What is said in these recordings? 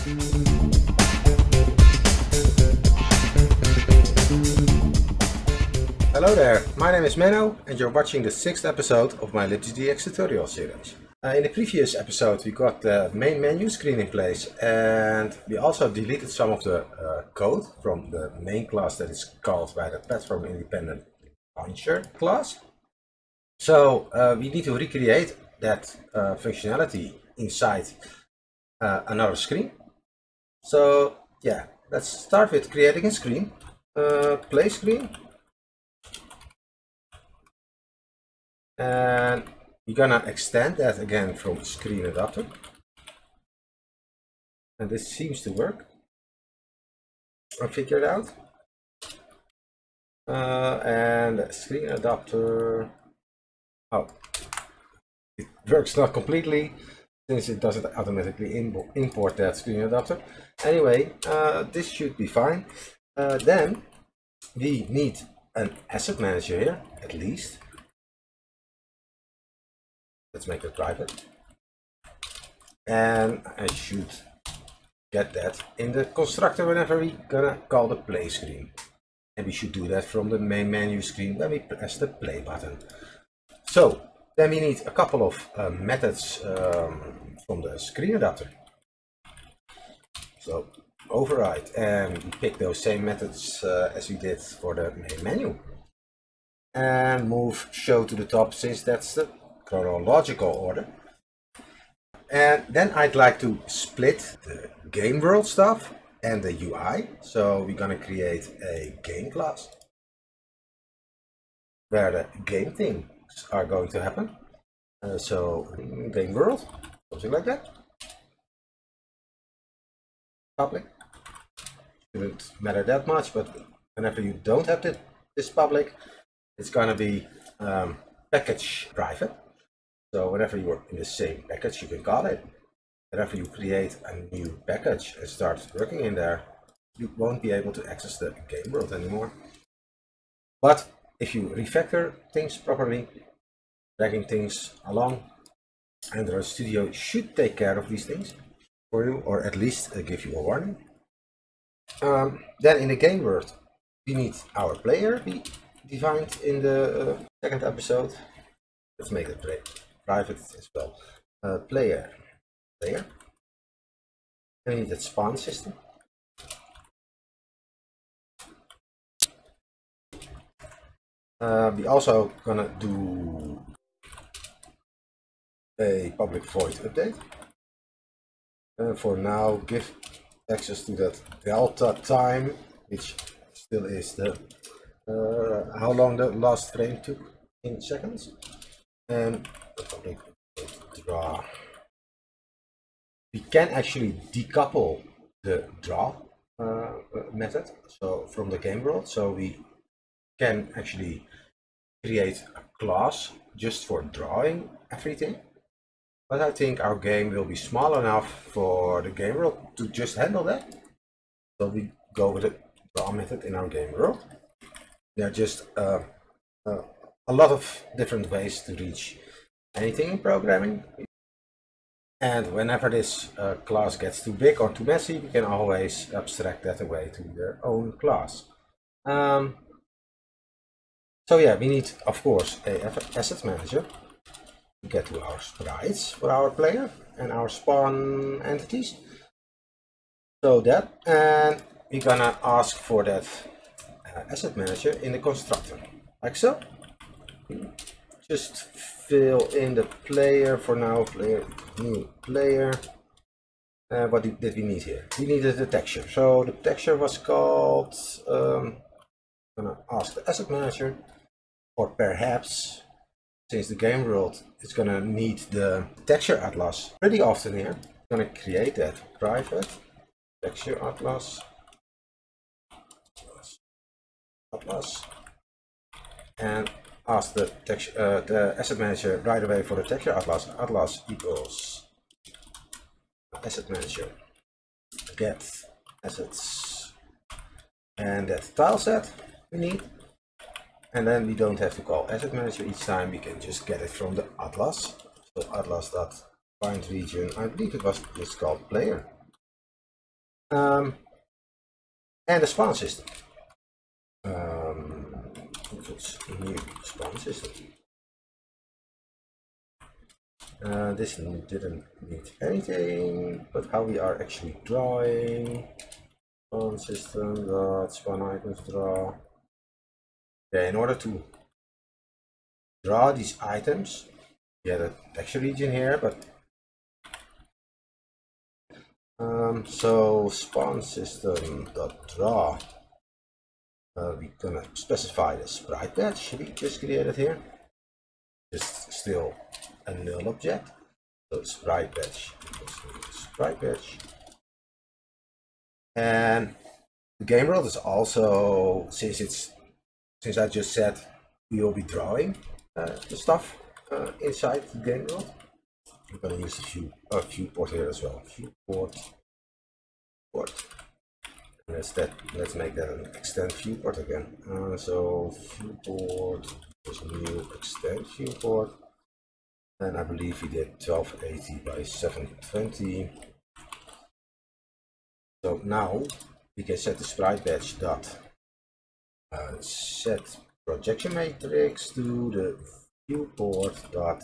Hello there, my name is Menno and you're watching the sixth episode of my LibGDX tutorial series. Uh, in the previous episode we got the main menu screen in place and we also deleted some of the uh, code from the main class that is called by the platform independent launcher class. So uh, we need to recreate that uh, functionality inside uh, another screen. So yeah, let's start with creating a screen, uh, play screen. And we're gonna extend that again from screen adapter. And this seems to work. I figured out. Uh, and screen adapter. Oh. It works not completely since it doesn't automatically import that screen adapter anyway uh, this should be fine uh, then we need an asset manager here at least Let's make it private. And I should get that in the constructor whenever we gonna call the play screen. And we should do that from the main menu screen when we press the play button. So then we need a couple of uh, methods um, from the screen adapter. So override and pick those same methods uh, as we did for the main menu. And move show to the top since that's the chronological order. And then I'd like to split the game world stuff and the UI. So we're gonna create a game class where the game are going to happen. Uh, so game world, something like that. Public. Shouldn't matter that much, but whenever you don't have this public, it's gonna be um, package private. So whenever you're in the same package, you can call it. Whenever you create a new package and start working in there, you won't be able to access the game world anymore. But if you refactor things properly, dragging things along, Android Studio should take care of these things for you, or at least uh, give you a warning. Um, then in the game world, we need our player we defined in the uh, second episode. Let's make it private as well. Uh, player, player. And we need that spawn system. Uh, we also gonna do a public void update. Uh, for now, give access to that delta time, which still is the uh, how long the last frame took in seconds. And draw. We can actually decouple the draw uh, method so from the game world. So we can actually create a class just for drawing everything. But I think our game will be small enough for the game world to just handle that. So we go with the draw method in our game world. There are just uh, uh, a lot of different ways to reach anything in programming. And whenever this uh, class gets too big or too messy, we can always abstract that away to their own class. Um, so yeah, we need, of course, a asset manager get to our sprites for our player and our spawn entities. So that, and we're gonna ask for that uh, asset manager in the constructor, like so. Just fill in the player for now, player, new player. Uh, what did, did, we need here? We needed the texture. So the texture was called, um, I'm gonna ask the asset manager, or perhaps, since the game world is gonna need the texture atlas pretty often here, I'm gonna create that private texture atlas, atlas, and ask the, uh, the asset manager right away for the texture atlas. Atlas equals asset manager get assets and that tile set we need. And then we don't have to call asset manager each time. We can just get it from the atlas. So atlas dot find region. I believe it was just called player. Um, and the spawn system. Um, new spawn system. Uh, this didn't need anything, but how we are actually drawing spawn system dot spawn items draw. Yeah, in order to draw these items, yeah, the texture region here, but um, so spawn system dot draw. Uh, we're gonna specify the sprite batch should we just created here. Just still a null object. So sprite batch sprite batch. And the game world is also since it's since I just said we will be drawing uh, the stuff uh, inside the game world. I'm gonna use a view a viewport here as well. Viewport port. Let's let's make that an extend viewport again. Uh, so viewport is new extend viewport. And I believe we did 1280 by 720. So now we can set the sprite batch dot uh, set projection matrix to the viewport dot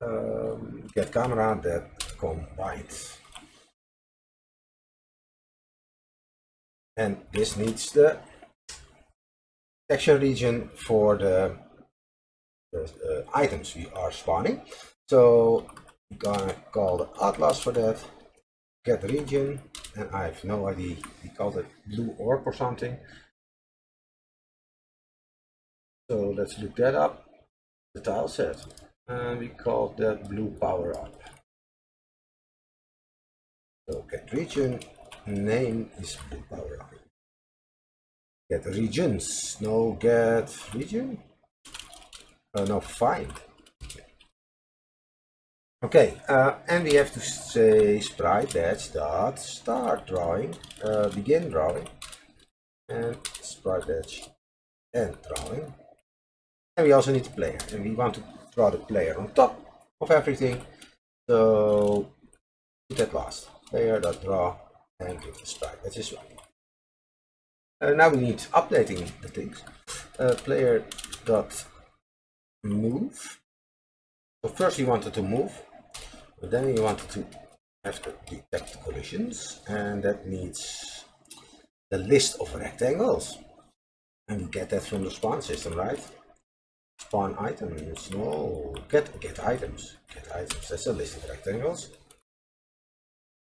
um, get camera that combined. And this needs the texture region for the, the uh, items we are spawning. So I'm gonna call the atlas for that, get region, and I have no idea, we called it blue orb or something. So let's look that up, the tile set, and we call that blue power up. So get region, name is blue power up. Get regions, no get region, uh, no find. Okay, uh, and we have to say sprite batch dot start drawing, uh, begin drawing, and sprite batch end drawing. And we also need the player, and we want to draw the player on top of everything. So put that last player dot draw and give the sprite batch as well. Uh, now we need updating the things. Uh, player dot move. So first we wanted to move, but then we wanted to have to detect collisions, and that needs the list of rectangles. And we get that from the spawn system, right? Spawn items, no, get get items, get items. That's a list of rectangles.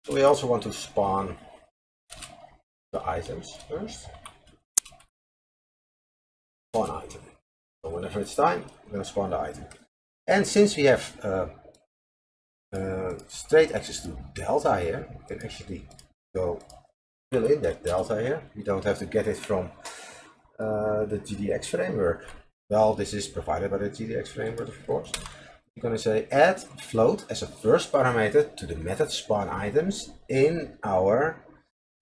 So we also want to spawn the items first. Spawn item. So whenever it's time, we're to spawn the item. And since we have uh, uh, straight access to delta here, we can actually go fill in that delta here. We don't have to get it from uh, the GDX framework. Well, this is provided by the GDX framework, of course. We're going to say add float as a first parameter to the method spawn items in our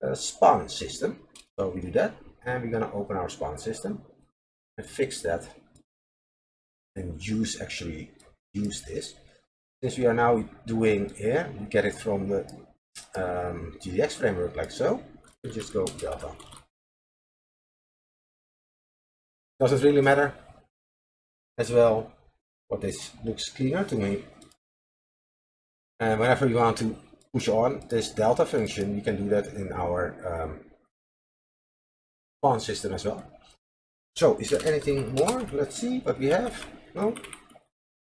uh, spawn system. So we do that, and we're going to open our spawn system and fix that and use actually use this since we are now doing here we get it from the um, GDX framework like so we just go delta does it really matter as well but this looks cleaner to me and whenever you want to push on this delta function you can do that in our um, spawn system as well so is there anything more? Let's see what we have. No?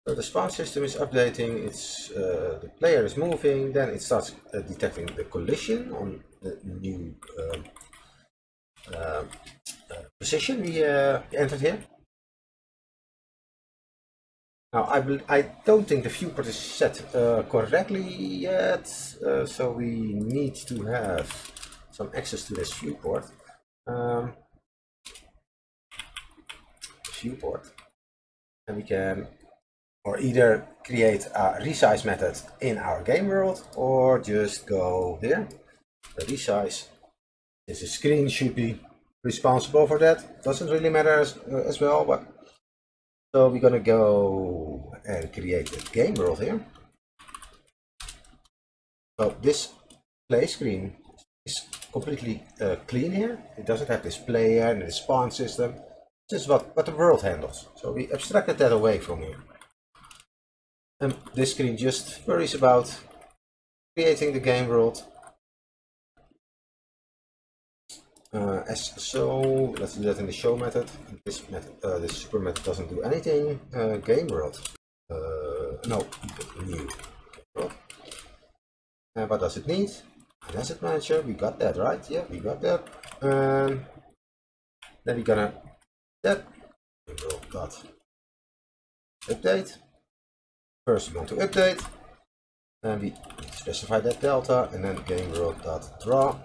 So the spawn system is updating, it's uh, the player is moving, then it starts uh, detecting the collision on the new uh, uh, uh position we uh, entered here. Now I, I don't think the viewport is set correctly yet, so we need to have some access to this viewport. Um, viewport and we can or either create a resize method in our game world or just go here the resize is the screen should be responsible for that doesn't really matter as, uh, as well but so we're gonna go and create a game world here So this play screen is completely uh, clean here. It doesn't have this player and this spawn system. This is what, what the world handles. So we abstracted that away from here. And this screen just worries about creating the game world. Uh, as so, let's do that in the show method. This method, uh, this super method doesn't do anything. Uh, game world. Uh, no, new. And what does it need? An asset manager. We got that right. Yeah, we got that. Um, then we're gonna that dot update. First we want to update. And we specify that delta and then game world dot draw.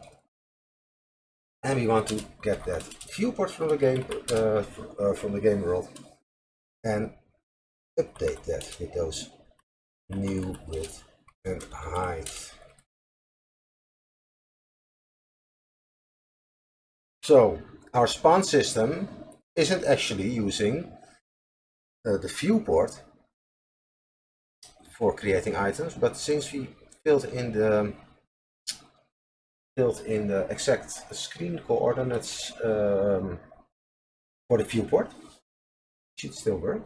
And we want to get that viewport from the game uh, uh, from the game world and update that with those new width and height. So our spawn system isn't actually using uh, the viewport for creating items, but since we filled in the filled in the exact screen coordinates um, for the viewport, should still work.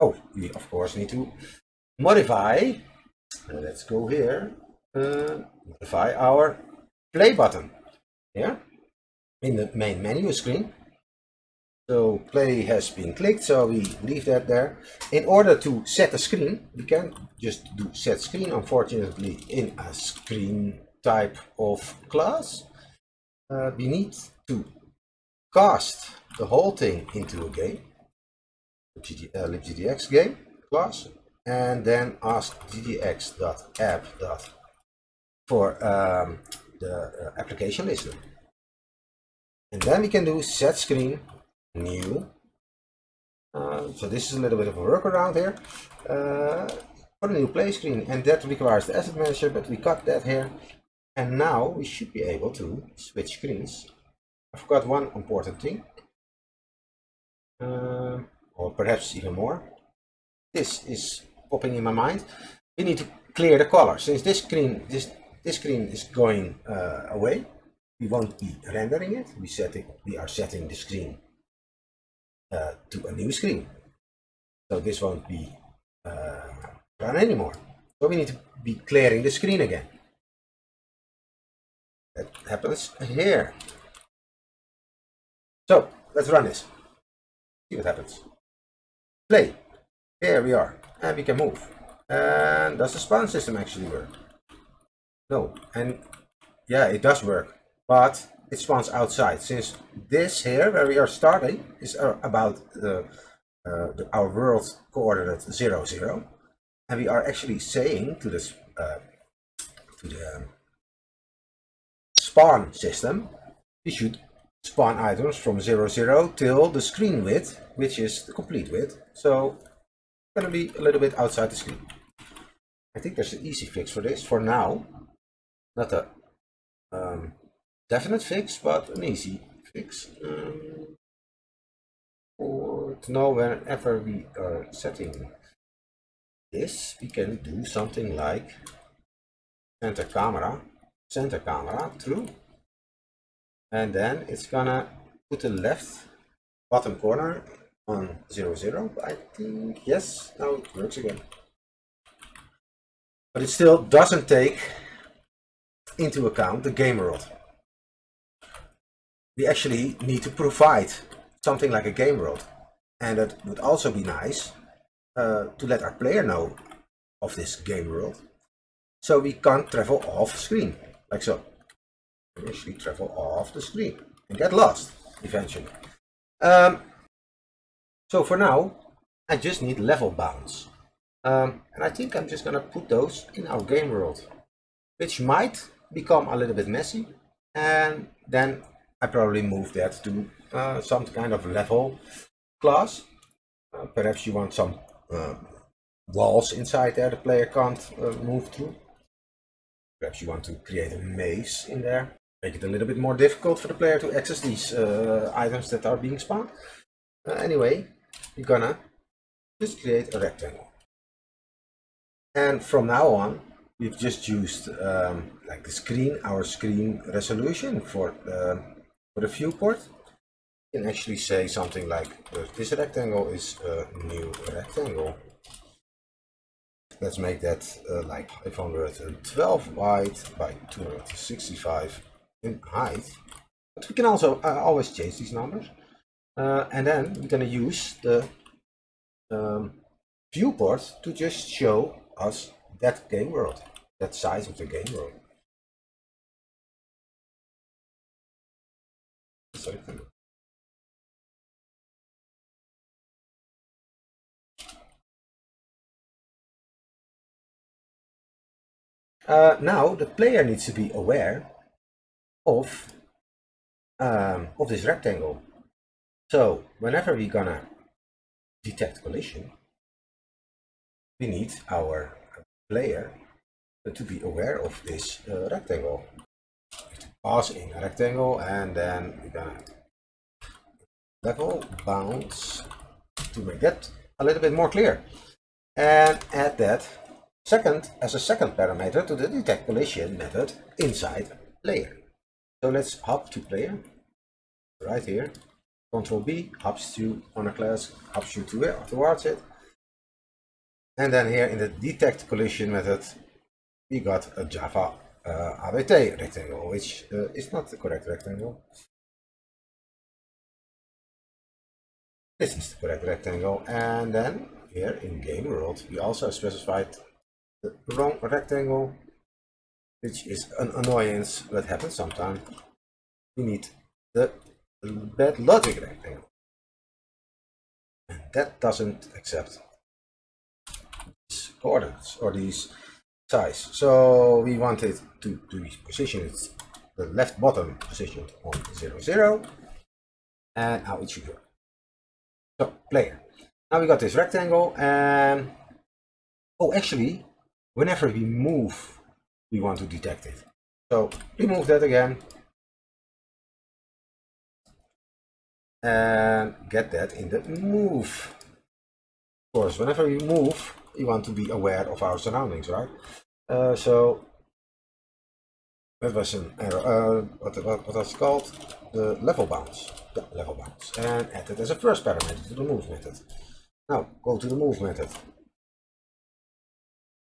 Oh, we of course need to modify. Uh, let's go here. Uh, modify our play button. Yeah, in the main menu screen. So play has been clicked, so we leave that there. In order to set a screen, we can just do set screen, unfortunately, in a screen type of class. Uh, we need to cast the whole thing into a game, uh, libgdx game class, and then ask gdx.app. for um, the uh, application listener. And then we can do set screen new. Uh, so this is a little bit of a workaround here uh, for the new play screen and that requires the asset manager but we got that here and now we should be able to switch screens. I forgot one important thing uh, or perhaps even more. This is popping in my mind. We need to clear the color since this screen this this screen is going uh, away. We won't be rendering it. We setting we are setting the screen uh, to a new screen. So this won't be uh, run anymore. So we need to be clearing the screen again. That happens here. So let's run this. See what happens. Play. Here we are. And we can move. And does the spawn system actually work? No. And yeah, it does work. But it spawns outside. Since this here where we are starting is about the, uh, the our world coordinate 0 0 and we are actually saying to this uh, to the um, spawn system we should spawn items from 0 0 till the screen width which is the complete width. So gonna be a little bit outside the screen. I think there's an easy fix for this. For now not a um, definite fix, but an easy fix. Um, or to know whenever we are setting this, we can do something like center camera, center camera, true. And then it's gonna put the left bottom corner on 0, 0. I think, yes, now it works again. But it still doesn't take into account the game world we actually need to provide something like a game world. And it would also be nice uh, to let our player know of this game world. So we can't travel off screen, like so. We actually travel off the screen and get lost eventually. Um, so for now, I just need level bounds. Um, and I think I'm just gonna put those in our game world, which might become a little bit messy. And then I probably move that to uh, some kind of level class. Uh, perhaps you want some uh, walls inside there the player can't uh, move through. Perhaps you want to create a maze in there. Make it a little bit more difficult for the player to access these uh, items that are being spawned. Uh, anyway, you're gonna just create a rectangle. And from now on, we've just used um, like the screen, our screen resolution for the, for the viewport. You can actually say something like uh, this rectangle is a new rectangle. Let's make that uh, like 512 wide by 265 in height. But we can also uh, always change these numbers. Uh, and then we're going to use the um, viewport to just show us that game world, that size of the game world. Uh, now the player needs to be aware of um, of this rectangle. So whenever we're gonna detect collision, we need our player to be aware of this uh, rectangle. Pass in a rectangle and then we're gonna level bounds to make that a little bit more clear. And add that second as a second parameter to the detect collision method inside player. So let's hop to player right here. Control B hops to on a class, hops you to it towards it. And then here in the detect collision method, we got a Java uh, AWT rectangle, which uh, is not the correct rectangle. This is the correct rectangle. And then here in game world, we also specified the wrong rectangle, which is an annoyance that happens sometimes. We need the Badlogic rectangle. And that doesn't accept these coordinates or these size. So we want it to, to position it the left bottom positioned on 0, 0 and now it should work. So player. Now we got this rectangle and oh actually whenever we move we want to detect it. So remove that again and get that in the move. Of course, whenever we move, we want to be aware of our surroundings, right? Uh, so that was an error. Uh, what, what, what was called? The level bounds. Yeah, level bounds. And add it as a first parameter to the move method. Now, go to the move method.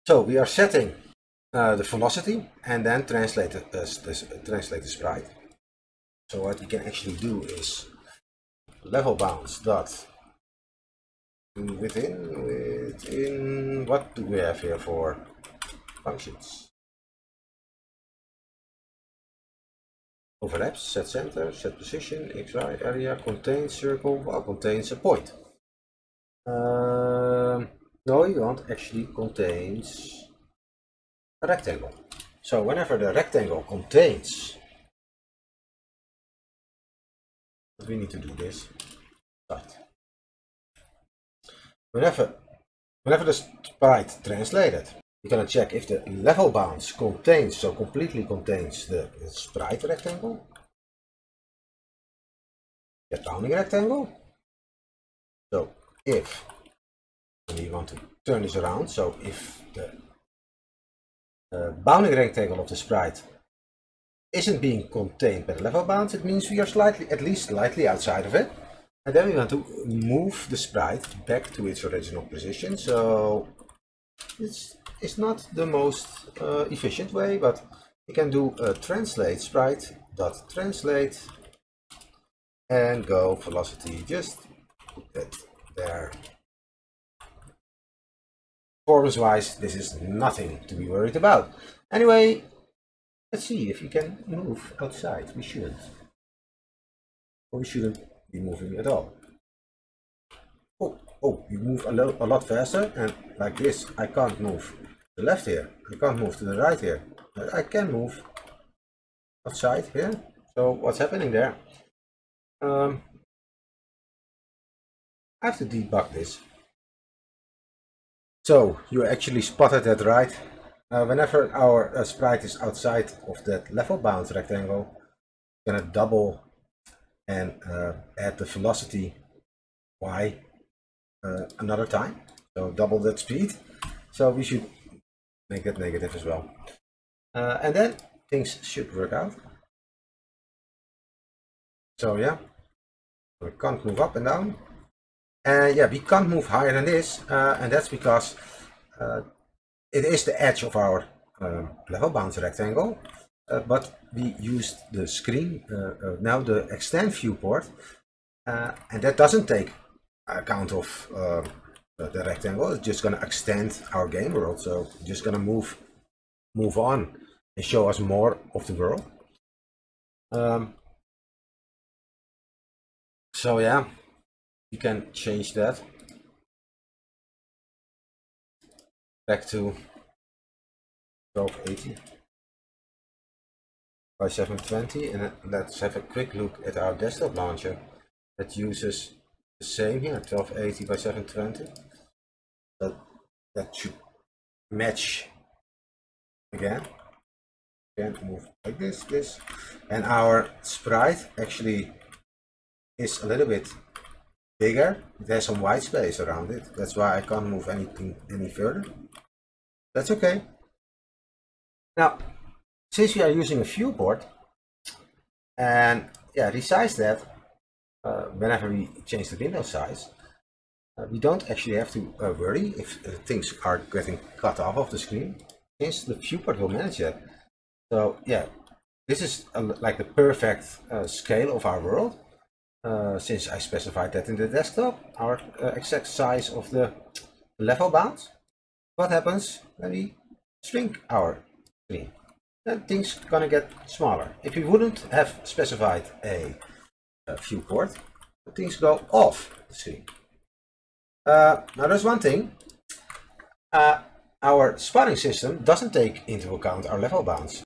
So we are setting uh, the velocity and then translate, it, uh, this, translate the sprite. So what we can actually do is level bounds dot within within what do we have here for functions? Overlaps set center set position xy area contains circle well contains a point. Um, no you want actually contains a rectangle. So whenever the rectangle contains we need to do this. Whenever, whenever the sprite translated, we're gonna check if the level bounds contains, so completely contains the, the sprite rectangle. Get bounding rectangle. So if we want to turn this around, so if the uh, bounding rectangle of the sprite isn't being contained by the level bounds, it means we are slightly, at least slightly outside of it. And then we want to move the sprite back to its original position. So it's, it's not the most uh, efficient way, but we can do a translate sprite dot translate and go velocity. Just put that there. Performance wise, this is nothing to be worried about. Anyway, Let's see if you can move outside. We shouldn't. Or we shouldn't be moving at all. Oh, oh, you move a, lo a lot faster and like this. I can't move the left here. I can't move to the right here. But I can move outside here. So what's happening there? Um, I have to debug this. So you actually spotted that right. Uh, whenever our uh, sprite is outside of that level bound rectangle, we're gonna double and uh, add the velocity y uh, another time. So double that speed. So we should make that negative as well. Uh, and then things should work out. So yeah, we can't move up and down. And yeah, we can't move higher than this, uh, and that's because uh, it is the edge of our um, level bound rectangle. Uh, but we used the screen, uh, uh, now the extend viewport, and that doesn't take account of the rectangle. It's just going to extend our game world. So just going to move move on and show us more of the world. Um, so yeah, you can change that back to 1280 by 720 and let's have a quick look at our desktop launcher that uses the same here 1280 by 720 that that should match again. Again move like this this. And our sprite actually is a little bit bigger. There's some white space around it. That's why I can't move anything any further. That's okay. Now, since we are using a viewport, and yeah, resize that uh, whenever we change the window size, uh, we don't actually have to uh, worry if uh, things are getting cut off of the screen, since the viewport will manage that. So yeah, this is a, like the perfect uh, scale of our world. Uh, since I specified that in the desktop, our exact size of the level bounds. What happens when we shrink our screen. Then things gonna get smaller. If we wouldn't have specified a, a viewport, things go off the screen. Uh, now there's one thing. Uh, our spawning system doesn't take into account our level bounds.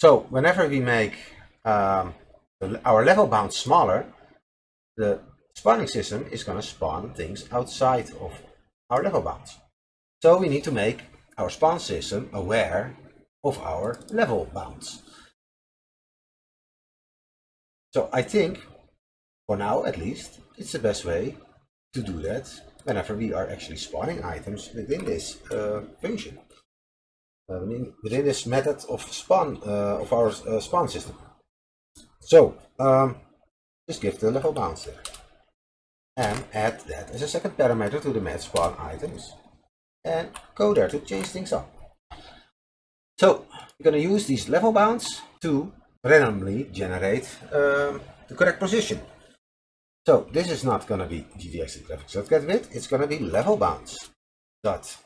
So whenever we make um, our level bounds smaller, the spawning system is going to spawn things outside of our level bounds. So we need to make our spawn system aware of our level bounds. So I think, for now at least, it's the best way to do that whenever we are actually spawning items within this uh, function. Uh, within this method of spawn uh, of our uh, spawn system. So um, just give the level bounds there. And add that as a second parameter to the met spawn items. And go there to change things up. So we're going to use these level bounds to randomly generate um, the correct position. So this is not going to be GDX graphics get width, it's going to be level bounds dot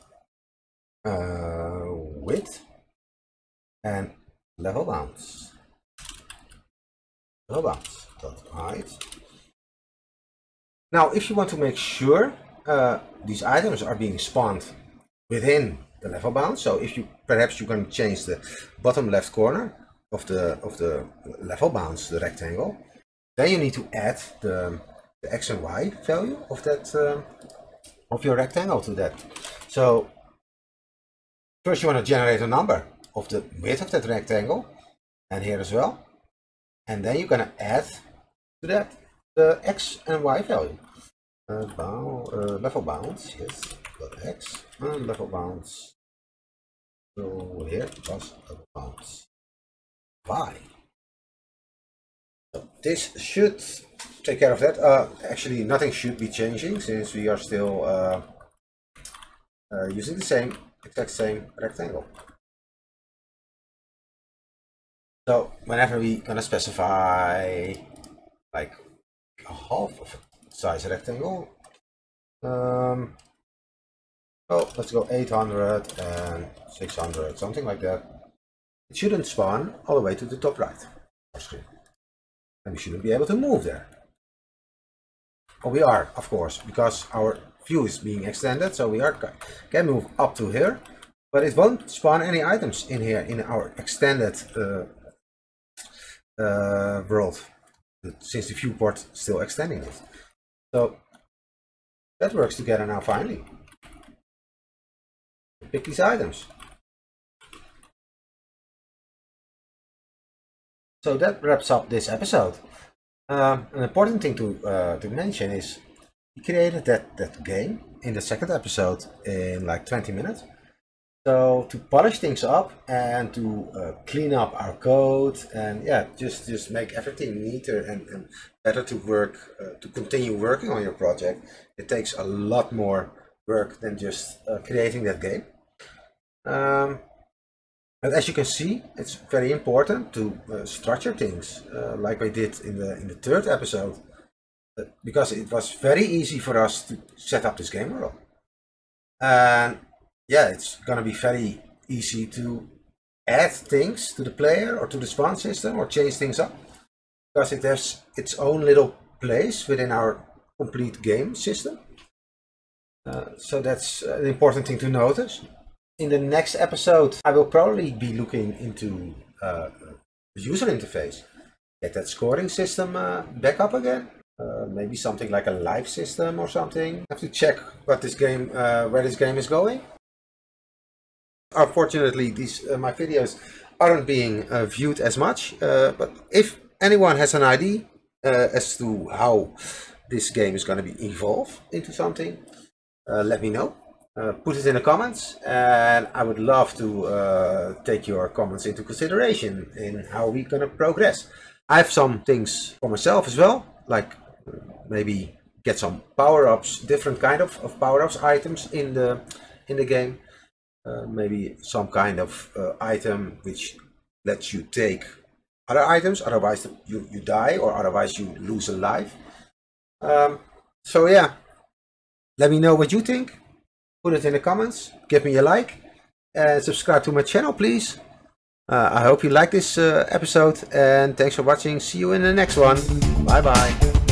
uh, width and level bounds level bounds dot height. Now, if you want to make sure uh, these items are being spawned within the level bound. So if you perhaps you can change the bottom left corner of the of the level bounds, the rectangle, then you need to add the, the x and y value of that uh, of your rectangle to that. So first you want to generate a number of the width of that rectangle, and here as well, and then you're gonna add to that the x and y value. Uh, bound, uh, level bounds, yes, x and level bounds so here was about y. So this should take care of that. Uh, actually, nothing should be changing since we are still uh, uh, using the same, exact same rectangle. So whenever we gonna specify like a half of a size rectangle, um, Oh, let's go 800 and 600, something like that. It shouldn't spawn all the way to the top right. And we shouldn't be able to move there. Oh, we are, of course, because our view is being extended, so we are can move up to here, but it won't spawn any items in here in our extended uh, uh, world, since the viewport is still extending it. So that works together now finally pick these items. So that wraps up this episode. Um, an important thing to uh, to mention is we created that that game in the second episode in like 20 minutes. So to polish things up and to uh, clean up our code and yeah, just just make everything neater and, and better to work uh, to continue working on your project. It takes a lot more work than just uh, creating that game. Um, and as you can see, it's very important to uh, structure things uh, like I did in the in the third episode, uh, because it was very easy for us to set up this game world. And yeah, it's gonna be very easy to add things to the player or to the spawn system or change things up because it has its own little place within our complete game system. Uh, so that's an important thing to notice. In the next episode, I will probably be looking into uh, user interface. Get that scoring system uh, back up again. Uh, maybe something like a live system or something. I have to check what this game, uh, where this game is going. Unfortunately, these uh, my videos aren't being viewed as much. but if anyone has an idea as to how this game is going to be evolved into something, uh, let me know. Uh, put it in the comments and I would love to uh, take your comments into consideration in how we're gonna progress. I have some things for myself as well, like maybe get some power-ups, different kind of, of power-ups items in the in the game. Uh, maybe some kind of uh, item which lets you take other items, otherwise you, you die or otherwise you lose a life. Um, so yeah, let me know what you think. Put it in the comments. Give me a like. And subscribe to my channel, please. Uh, I hope you like this uh, episode. And thanks for watching. See you in the next one. Bye bye.